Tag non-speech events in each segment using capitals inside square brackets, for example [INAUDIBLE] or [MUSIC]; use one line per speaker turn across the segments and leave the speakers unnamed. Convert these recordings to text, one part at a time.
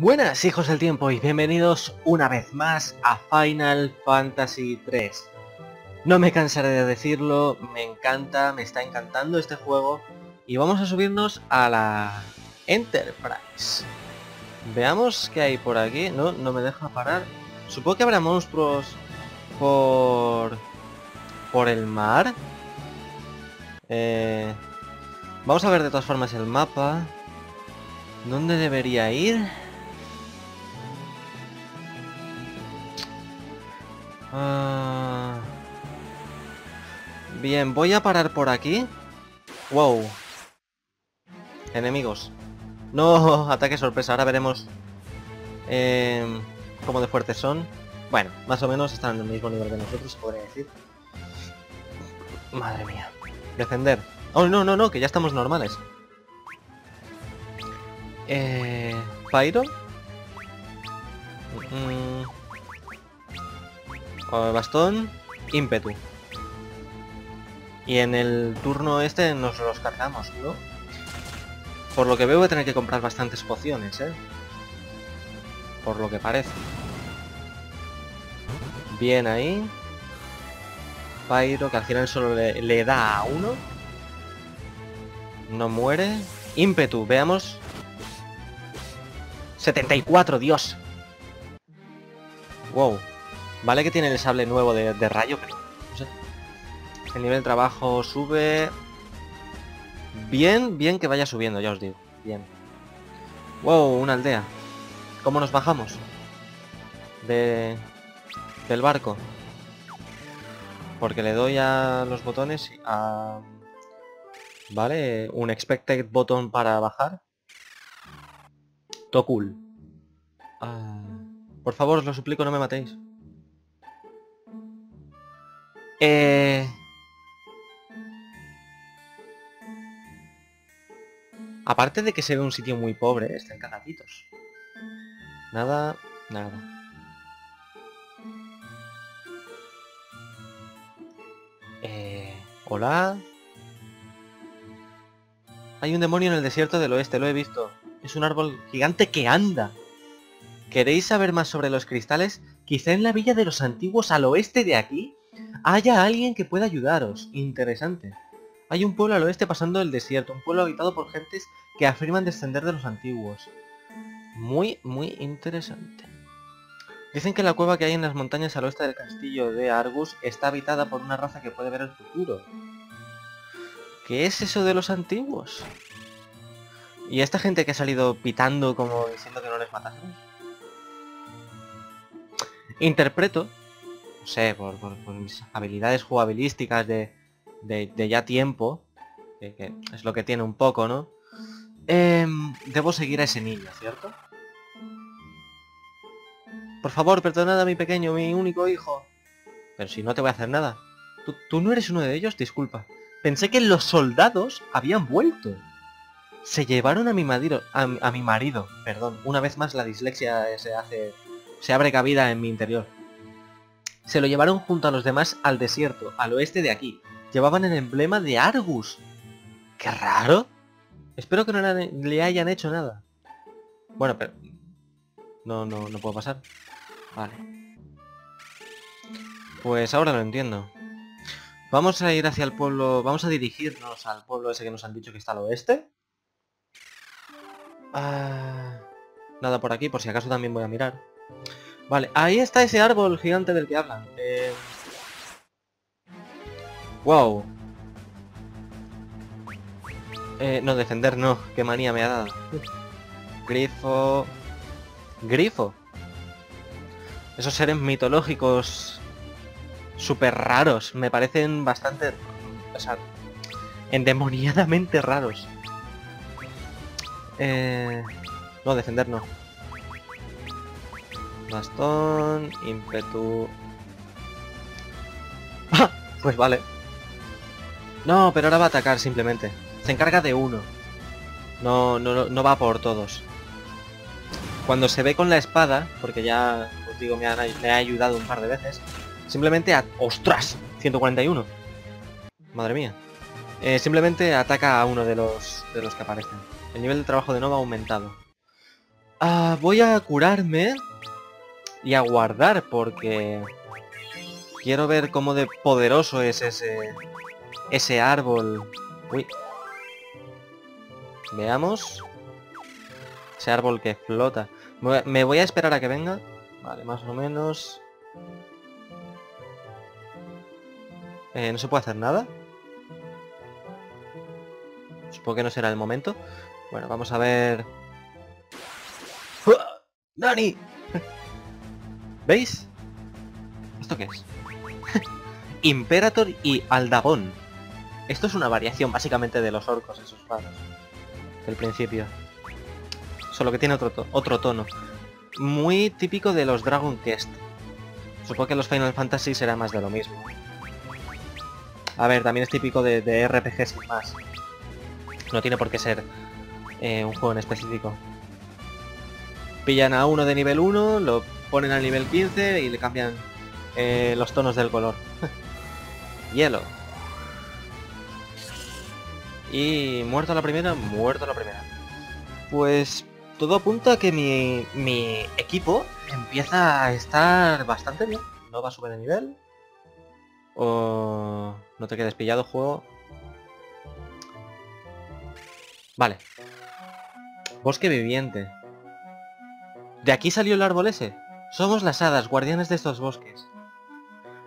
Buenas hijos del tiempo y bienvenidos una vez más a Final Fantasy 3. No me cansaré de decirlo, me encanta, me está encantando este juego y vamos a subirnos a la Enterprise. Veamos qué hay por aquí. No, no me deja parar. Supongo que habrá monstruos por... por el mar. Eh, vamos a ver de todas formas el mapa. ¿Dónde debería ir? Ah. Bien, voy a parar por aquí. Wow. Enemigos. No, [LAUGHS] ataque sorpresa. Ahora veremos eh, cómo de fuertes son. Bueno, más o menos están en el mismo nivel que nosotros, se podría decir. Madre mía. Defender. Oh, no, no, no, que ya estamos normales. Eh... Pyro. Mm, bastón. Ímpetu. Y en el turno este nos los cargamos, ¿no? Por lo que veo voy a tener que comprar bastantes pociones, ¿eh? Por lo que parece. Bien ahí. Pyro, que al final solo le da a uno. No muere. Ímpetu, veamos. 74, Dios. Wow. Vale que tiene el sable nuevo de, de rayo, pero no sé. El nivel de trabajo sube. Bien, bien que vaya subiendo, ya os digo. Bien. Wow, una aldea. ¿Cómo nos bajamos? De... Del barco. Porque le doy a los botones a... Vale, un expected botón para bajar. Tokul. Ah, por favor, os lo suplico, no me matéis. Eh... Aparte de que se ve un sitio muy pobre, están cagatitos. Nada, nada. Eh, Hola. Hay un demonio en el desierto del oeste, lo he visto. Es un árbol gigante que anda. ¿Queréis saber más sobre los cristales? Quizá en la villa de los antiguos al oeste de aquí haya alguien que pueda ayudaros. Interesante. Hay un pueblo al oeste pasando el desierto, un pueblo habitado por gentes que afirman descender de los antiguos. Muy, muy interesante. Dicen que la cueva que hay en las montañas al oeste del castillo de Argus está habitada por una raza que puede ver el futuro. ¿Qué es eso de los antiguos? ¿Y esta gente que ha salido pitando como diciendo que no les matasen? Interpreto, sé, por, mis habilidades jugabilísticas de, de, ya tiempo, que, que, es lo que tiene un poco, ¿no? Eh, debo seguir a ese niño, ¿cierto? Por favor, perdonad a mi pequeño, mi único hijo. Pero si no te voy a hacer nada. ¿Tú, tú no eres uno de ellos? Disculpa. Pensé que los soldados habían vuelto. Se llevaron a mi marido, a, a, mi marido, perdón. Una vez más la dislexia se hace, se abre cabida en mi interior. Se lo llevaron junto a los demás al desierto, al oeste de aquí. Llevaban el emblema de Argus. ¡Qué raro! Espero que no le hayan hecho nada. Bueno, pero... No, no, no puedo pasar. Vale. Pues ahora lo entiendo. Vamos a ir hacia el pueblo... Vamos a dirigirnos al pueblo ese que nos han dicho que está al oeste. Ah, nada por aquí, por si acaso también voy a mirar. Vale, ahí está ese árbol gigante del que hablan. Eh... Wow. Eh, no, defender no. Qué manía me ha dado. Grifo... Grifo. Esos seres mitológicos súper raros. Me parecen bastante... O sea, endemoniadamente raros. Eh... No, defender no. Bastón, ímpetu... [LAUGHS] ¡Ah! Pues vale. No, pero ahora va a atacar simplemente. Se encarga de uno. No, no, no va por todos. Cuando se ve con la espada, porque ya os digo, me ha, ayudado un par de veces, simplemente a... ¡Ostras! 141. Madre mía. Eh, simplemente ataca a uno de los, de los que aparecen. El nivel de trabajo de Nova ha aumentado. Ah, voy a curarme y a guardar porque quiero ver cómo de poderoso es ese ese árbol. Uy. Veamos. Ese árbol que flota. Me voy a esperar a que venga. Vale, más o menos. Eh, no se puede hacer nada. Supongo que no será el momento. Bueno, vamos a ver... ¡Nani! ¿Veis? ¿Esto qué es? [LAUGHS] Imperator y Aldabón. Esto es una variación básicamente de los orcos, esos faros. Del principio. Solo que tiene otro, otro tono. Muy típico de los Dragon Quest. Supongo que los Final Fantasy será más de lo mismo. A ver, también es típico de, de RPGs más. No tiene por qué ser eh, un juego en específico. Pillan a uno de nivel 1, lo ponen al nivel 15 y le cambian eh, los tonos del color. [LAUGHS] Hielo. Y muerto la primera, muerto la primera. Pues todo apunta a que mi, mi equipo empieza a estar bastante bien. No va a subir de nivel. O no te quedes pillado, juego. Vale. Bosque viviente. ¿De aquí salió el árbol ese? Somos las hadas, guardianes de estos bosques.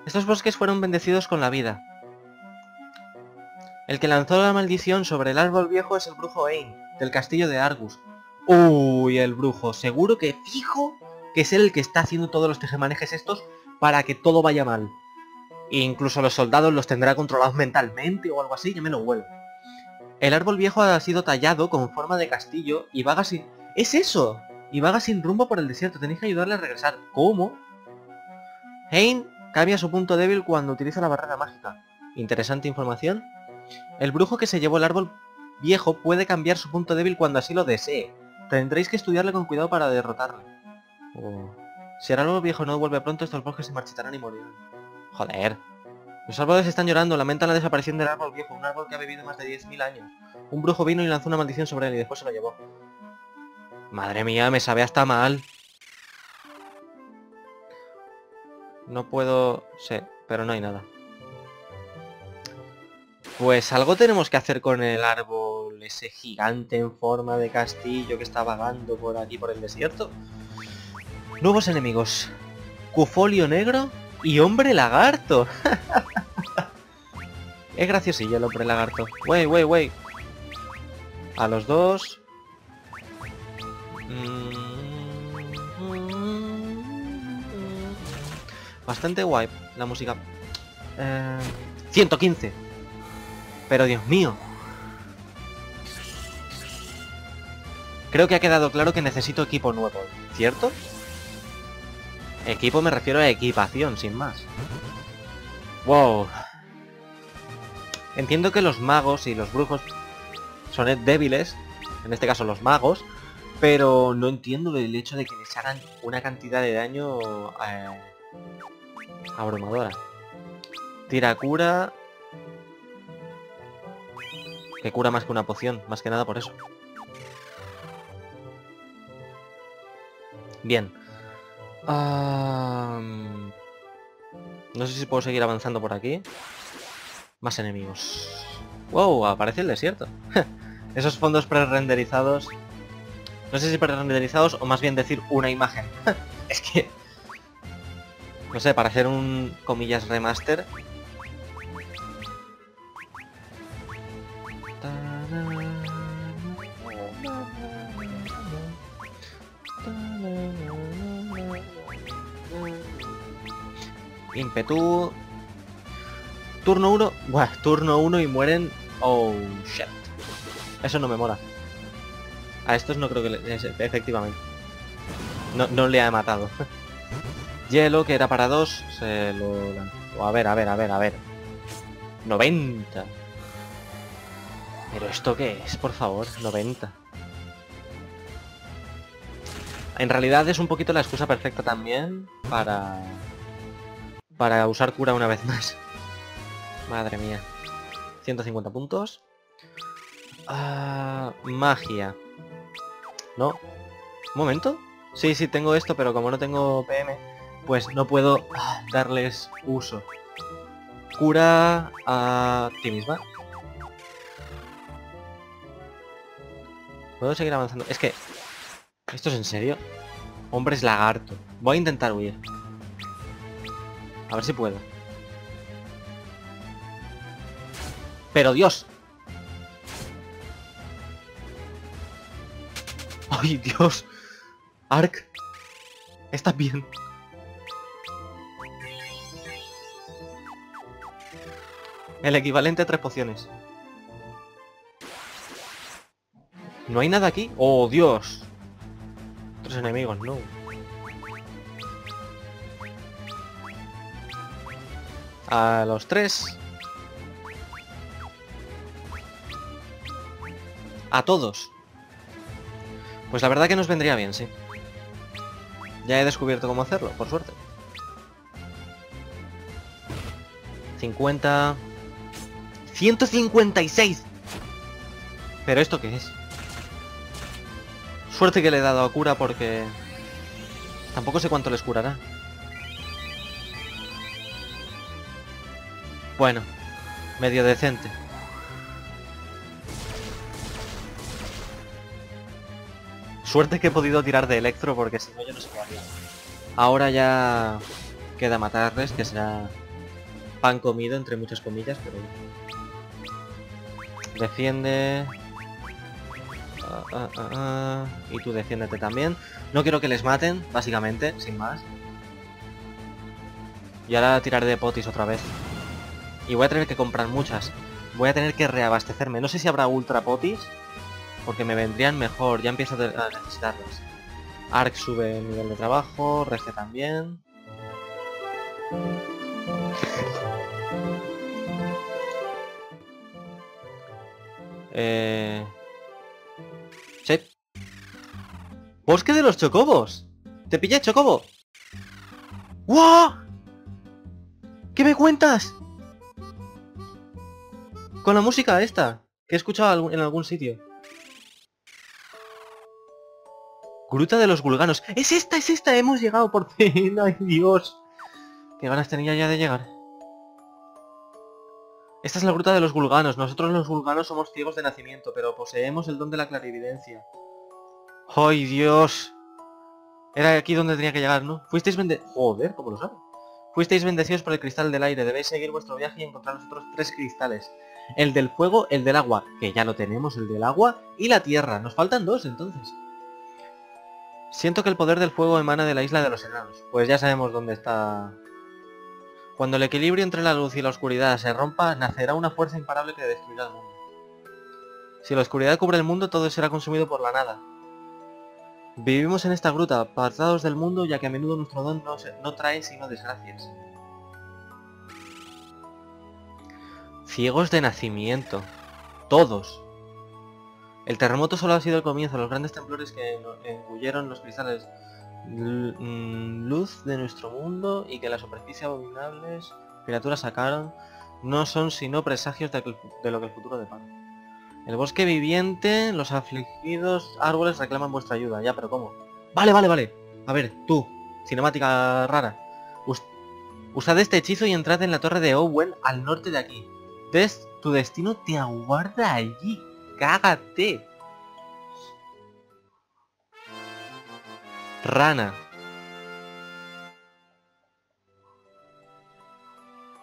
Estos bosques fueron bendecidos con la vida. El que lanzó la maldición sobre el árbol viejo es el brujo Ain, del castillo de Argus. Uy, el brujo. Seguro que fijo que es él el que está haciendo todos los tejemanejes estos para que todo vaya mal. E incluso los soldados los tendrá controlados mentalmente o algo así, ya me lo huelo. El árbol viejo ha sido tallado con forma de castillo y vaga sin... ¡Es eso! Y vaga sin rumbo por el desierto, tenéis que ayudarle a regresar. ¿Cómo? Hein cambia su punto débil cuando utiliza la barrera mágica. Interesante información. El brujo que se llevó el árbol viejo puede cambiar su punto débil cuando así lo desee. Tendréis que estudiarle con cuidado para derrotarle. Oh. Si el árbol viejo no vuelve pronto, estos bosques se marchitarán y morirán. Joder. Los árboles están llorando, lamentan la desaparición del árbol viejo, un árbol que ha vivido más de 10.000 años. Un brujo vino y lanzó una maldición sobre él y después se lo llevó. Madre mía, me sabe hasta mal. No puedo... sé, pero no hay nada. Pues algo tenemos que hacer con el árbol, ese gigante en forma de castillo que está vagando por aquí, por el desierto. Nuevos enemigos. Cufolio negro y hombre lagarto. [LAUGHS] es graciosillo el hombre lagarto. Wey, wey, wey. A los dos. Bastante guay la música. 115. Eh, Pero Dios mío. Creo que ha quedado claro que necesito equipo nuevo, ¿cierto? Equipo me refiero a equipación, sin más. Wow. Entiendo que los magos y los brujos son débiles, en este caso los magos, pero no entiendo el hecho de que les hagan una cantidad de daño eh, abrumadora. Tira cura... Que cura más que una poción, más que nada por eso. Bien. No sé si puedo seguir avanzando por aquí. Más enemigos. Wow, aparece el desierto. [LAUGHS] Esos fondos pre-renderizados... No sé si pre-renderizados o más bien decir una imagen. [LAUGHS] es que... No sé, para hacer un, comillas, remaster... Impetu. Turno 1. Buah, turno 1 y mueren. Oh, shit. Eso no me mola. A estos no creo que le... Efectivamente. No, no le ha matado. [LAUGHS] Hielo, que era para dos, se lo. A ver, a ver, a ver, a ver. 90. ¿Pero esto qué es, por favor? 90. En realidad es un poquito la excusa perfecta también para para usar cura una vez más. Madre mía. 150 puntos. Ah, magia. No. Un momento. Sí, sí, tengo esto, pero como no tengo PM, pues no puedo darles uso. Cura a ti misma. Puedo seguir avanzando. Es que... ¿Esto es en serio? Hombres lagarto. Voy a intentar huir. A ver si puedo. ¡Pero Dios! ¡Ay, Dios! Ark, ¿estás bien? El equivalente a tres pociones. ¿No hay nada aquí? ¡Oh, Dios! Tres enemigos, no. A los tres. A todos. Pues la verdad que nos vendría bien, sí. Ya he descubierto cómo hacerlo, por suerte. 50... 156. ¿Pero esto qué es? Suerte que le he dado a cura porque... Tampoco sé cuánto les curará. Bueno, medio decente. Suerte que he podido tirar de Electro porque si no yo no sé qué. Ahora ya queda matarles, que será pan comido entre muchas comillas, pero... Defiende... Ah, ah, ah, y tú defiéndete también. No quiero que les maten, básicamente, sin más. Y ahora tiraré de potis otra vez. Y voy a tener que comprar muchas. Voy a tener que reabastecerme. No sé si habrá ultra potis. Porque me vendrían mejor. Ya empiezo a necesitarlas. Ark sube el nivel de trabajo. Rege también. Eh... Sí. Bosque de los chocobos. Te pillé, chocobo. ¡Wow! ¿Qué me cuentas? Con la música esta, que he escuchado en algún sitio. Gruta de los Gulganos. ¡Es esta, es esta! ¡Hemos llegado por [LAUGHS] fin! ¡Ay, Dios! Qué ganas tenía ya de llegar. Esta es la gruta de los Gulganos. Nosotros los Gulganos somos ciegos de nacimiento, pero poseemos el don de la clarividencia. ¡Ay, Dios! Era aquí donde tenía que llegar, ¿no? Fuisteis bende... Joder, ¿cómo lo sabes? Fuisteis bendecidos por el cristal del aire. Debéis seguir vuestro viaje y encontrar los otros tres cristales. El del fuego, el del agua, que ya lo tenemos, el del agua, y la tierra. Nos faltan dos, entonces. Siento que el poder del fuego emana de la isla de los enanos. Pues ya sabemos dónde está... Cuando el equilibrio entre la luz y la oscuridad se rompa, nacerá una fuerza imparable que destruirá el mundo. Si la oscuridad cubre el mundo, todo será consumido por la nada. Vivimos en esta gruta, apartados del mundo, ya que a menudo nuestro don no, trae sino desgracias. Ciegos de nacimiento. Todos. El terremoto solo ha sido el comienzo, los grandes temblores que engullieron los cristales luz de nuestro mundo y que la superficie abominables criaturas sacaron no son sino presagios de, lo que el futuro depara. El bosque viviente, los afligidos árboles reclaman vuestra ayuda. Ya, pero ¿cómo? Vale, vale, vale. A ver, tú, cinemática rara. usad este hechizo y entrad en la torre de Owen al norte de aquí. Des, tu destino te aguarda allí. Cágate. Rana.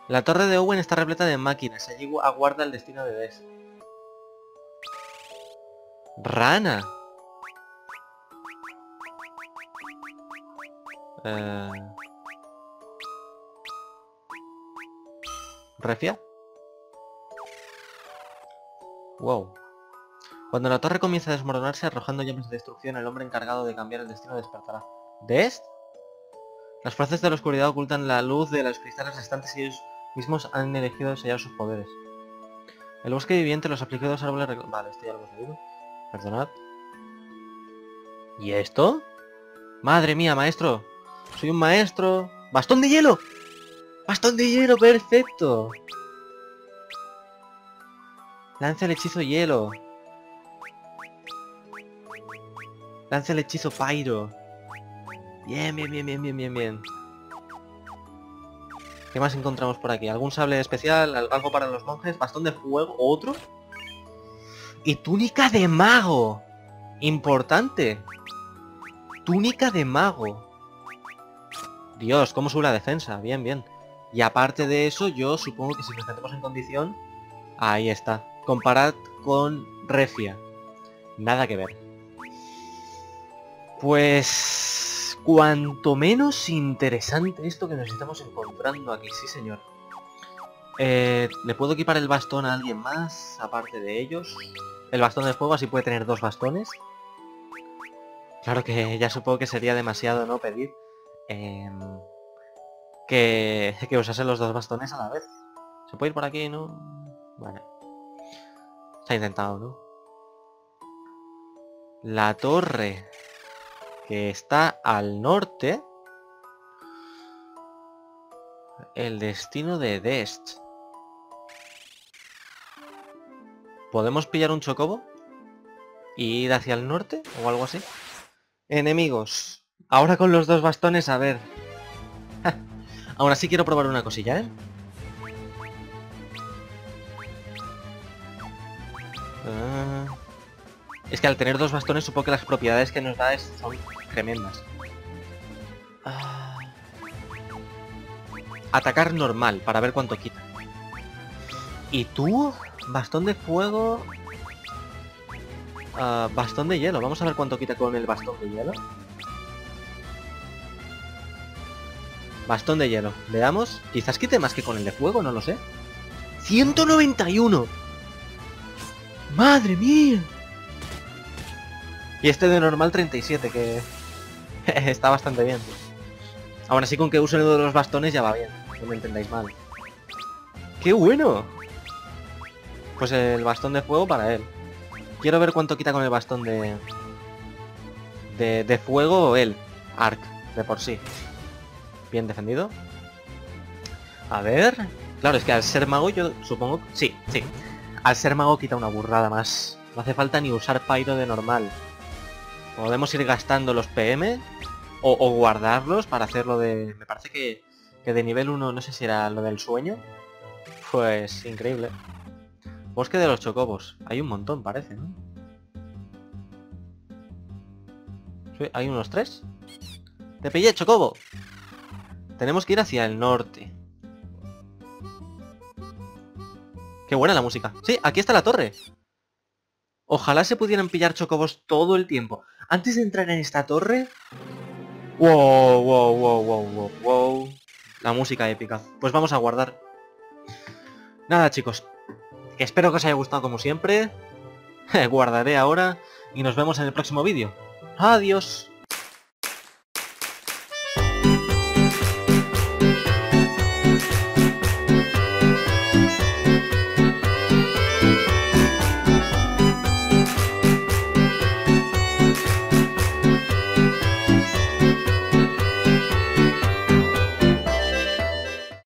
La torre de Owen está repleta de máquinas. Allí aguarda el destino de Des. Rana. Eh... ¿Refia? Wow. Cuando la torre comienza a desmoronarse arrojando llamas de destrucción, el hombre encargado de cambiar el destino despertará. ¿Ves? Las fuerzas de la oscuridad ocultan la luz de los cristales restantes y ellos mismos han elegido sellar sus poderes. El bosque viviente, los aplicados árboles... Vale, esto ya lo hemos leído. Perdonad. ¿Y esto? Madre mía, maestro. Soy un maestro. ¡Bastón de hielo! ¡Bastón de hielo! ¡Perfecto! Lanza el hechizo hielo. Lanza el hechizo Pyro. Bien, bien, bien, bien, bien, bien, bien. ¿Qué más encontramos por aquí? ¿Algún sable especial? ¿Algo para los monjes? ¿Bastón de fuego? ¿Otro? Y túnica de mago. Importante. Túnica de mago. Dios, cómo sube la defensa. Bien, bien. Y aparte de eso, yo supongo que si nos metemos en condición... Ahí está. Comparad con Refia. Nada que ver. Pues... Cuanto menos interesante esto que nos estamos encontrando aquí, sí señor. Eh, ¿Le puedo equipar el bastón a alguien más, aparte de ellos? El bastón de fuego así puede tener dos bastones. Claro que ya supongo que sería demasiado no pedir em, que, que usase los dos bastones a la vez. ¿Se puede ir por aquí, no? Vale. Se ha intentado, ¿no? La torre que está al norte. El destino de Dest. ¿Podemos pillar un chocobo? ¿Y ir hacia el norte? ¿O algo así? Enemigos. Ahora con los dos bastones, a ver. [LAUGHS] Aún así quiero probar una cosilla, ¿eh? Es que al tener dos bastones supongo que las propiedades que nos da son tremendas. Ah. Atacar normal, para ver cuánto quita. ¿Y tú? Bastón de fuego... Ah, bastón de hielo. Vamos a ver cuánto quita con el bastón de hielo. Bastón de hielo. Veamos. Quizás quite más que con el de fuego, no lo sé. ¡191! ¡Madre mía! Y este de normal 37, que [LAUGHS] está bastante bien. Aún así con que use uno de los bastones ya va bien. No me entendáis mal. ¡Qué bueno! Pues el bastón de fuego para él. Quiero ver cuánto quita con el bastón de... De, de fuego él. Arc, de por sí. Bien defendido. A ver... Claro, es que al ser mago yo supongo... Sí, sí. Al ser mago quita una burrada más. No hace falta ni usar Pyro de normal. Podemos ir gastando los PM o, guardarlos para hacerlo de... Me parece que, que de nivel 1, no sé si era lo del sueño. Pues increíble. Bosque de los chocobos. Hay un montón, parece, ¿no? Hay unos tres. ¡Te pillé, chocobo! Tenemos que ir hacia el norte. ¡Qué buena la música! Sí, aquí está la torre. Ojalá se pudieran pillar chocobos todo el tiempo. Antes de entrar en esta torre... Wow, wow, wow, wow, wow, wow. La música épica. Pues vamos a guardar. Nada, chicos espero que os haya gustado como siempre. [LAUGHS] Guardaré ahora y nos vemos en el próximo vídeo. Adiós.